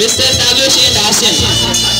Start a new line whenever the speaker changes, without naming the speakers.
Mr. Tabushi and